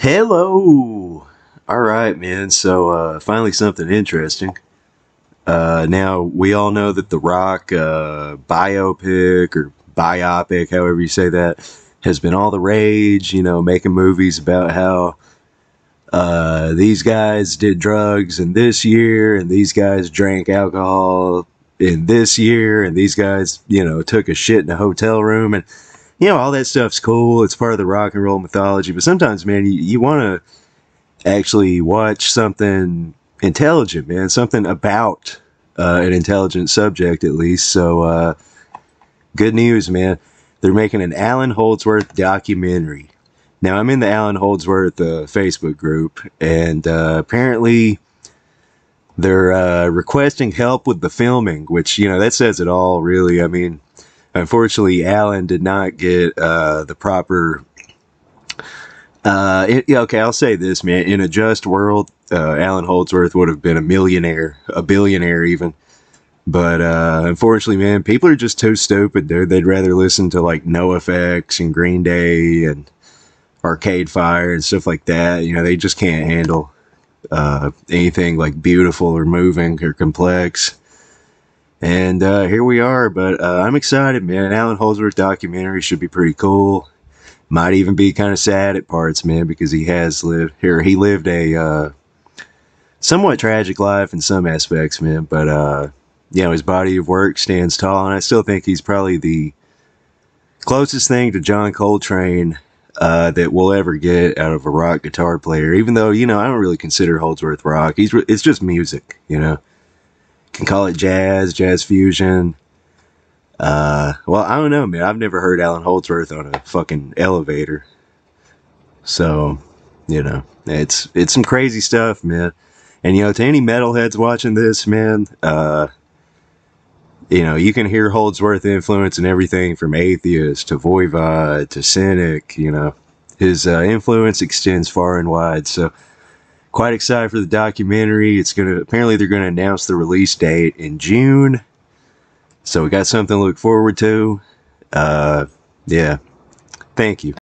Hello. All right, man. So uh, finally something interesting. Uh, now we all know that the Rock uh, biopic or biopic, however you say that, has been all the rage. You know, making movies about how uh, these guys did drugs in this year, and these guys drank alcohol in this year, and these guys, you know, took a shit in a hotel room, and you know, all that stuff's cool. It's part of the rock and roll mythology. But sometimes, man, you, you want to actually watch something intelligent, man, something about uh, an intelligent subject, at least. So, uh, good news, man. They're making an Allan Holdsworth documentary. Now, I'm in the Allan Holdsworth uh, Facebook group, and uh, apparently they're uh, requesting help with the filming, which, you know, that says it all, really. I mean, Unfortunately, Allan did not get uh, the proper. Uh, it, okay, I'll say this, man. In a just world, uh, Allan Holdsworth would have been a millionaire, a billionaire even. But uh, unfortunately, man, people are just too stupid, dude. They'd rather listen to like NOFX and Green Day and Arcade Fire and stuff like that. You know, they just can't handle uh, anything like beautiful or moving or complex. And uh, here we are, but uh, I'm excited, man. Allan Holdsworth documentary should be pretty cool. Might even be kind of sad at parts, man, because he has lived here. He lived a uh, somewhat tragic life in some aspects, man. But uh, you know, his body of work stands tall, and I still think he's probably the closest thing to John Coltrane uh, that we'll ever get out of a rock guitar player. Even though you know, I don't really consider Holdsworth rock. He's re- it's just music, you know can call it jazz, jazz fusion. Uh, well, I don't know, man. I've never heard Allan Holdsworth on a fucking elevator. So, you know, it's it's some crazy stuff, man. And you know, to any metalheads watching this, man, uh, you know, you can hear Holdsworth influence in everything from atheist to voivod to cynic. You know, his uh, influence extends far and wide. So quite excited for the documentary. It's gonna apparently they're gonna announce the release date in June, so we got something to look forward to. Uh, yeah, thank you.